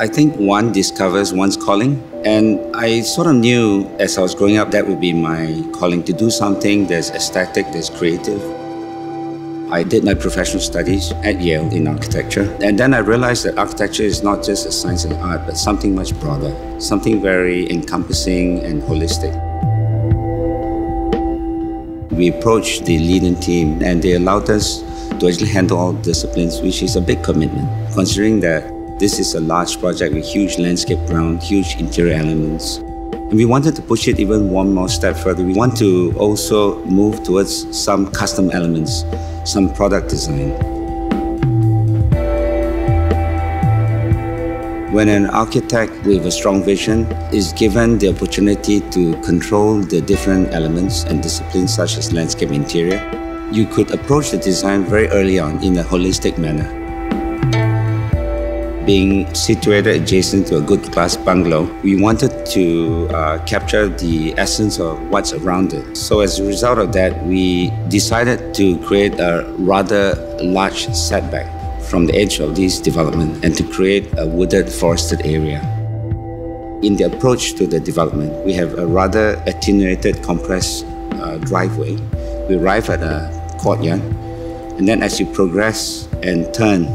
I think one discovers one's calling. And I sort of knew as I was growing up that would be my calling to do something that's aesthetic, that's creative. I did my professional studies at Yale in architecture. And then I realized that architecture is not just a science and art, but something much broader, something very encompassing and holistic. We approached the Leedon team and they allowed us to actually handle all disciplines, which is a big commitment, considering that this is a large project with huge landscape ground, huge interior elements. And we wanted to push it even one more step further. We want to also move towards some custom elements, some product design. When an architect with a strong vision is given the opportunity to control the different elements and disciplines such as landscape interior, you could approach the design very early on in a holistic manner being situated adjacent to a good class bungalow, we wanted to uh, capture the essence of what's around it. So as a result of that, we decided to create a rather large setback from the edge of this development and to create a wooded forested area. In the approach to the development, we have a rather attenuated compressed uh, driveway. We arrive at a courtyard and then as you progress and turn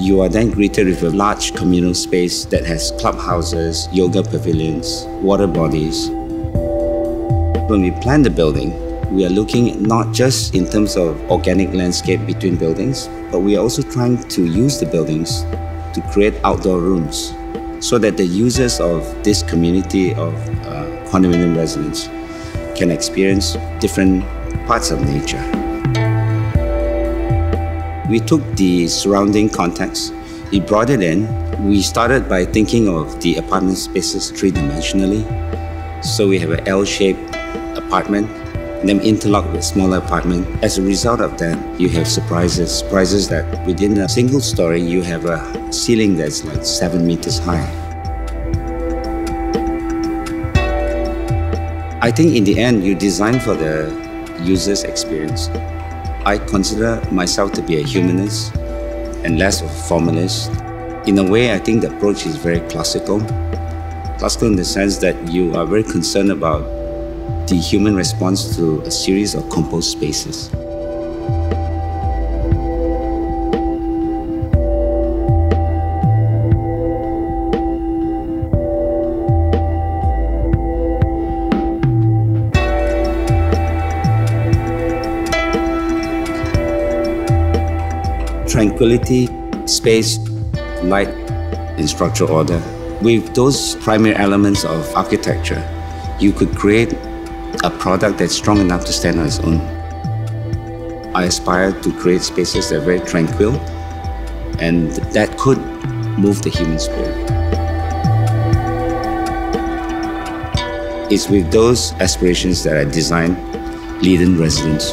you are then greeted with a large communal space that has clubhouses, yoga pavilions, water bodies. When we plan the building, we are looking not just in terms of organic landscape between buildings, but we are also trying to use the buildings to create outdoor rooms so that the users of this community of uh, condominium residents can experience different parts of nature. We took the surrounding context, we brought it in. We started by thinking of the apartment spaces three-dimensionally. So we have an L-shaped apartment, and then interlock with smaller apartment. As a result of that, you have surprises. Surprises that within a single story, you have a ceiling that's like seven meters high. I think in the end, you design for the user's experience. I consider myself to be a humanist and less of a formalist. In a way, I think the approach is very classical. Classical in the sense that you are very concerned about the human response to a series of composed spaces. Tranquility, space, light, and structural order. With those primary elements of architecture, you could create a product that's strong enough to stand on its own. I aspire to create spaces that are very tranquil and that could move the human spirit. It's with those aspirations that I designed Leedon Residence.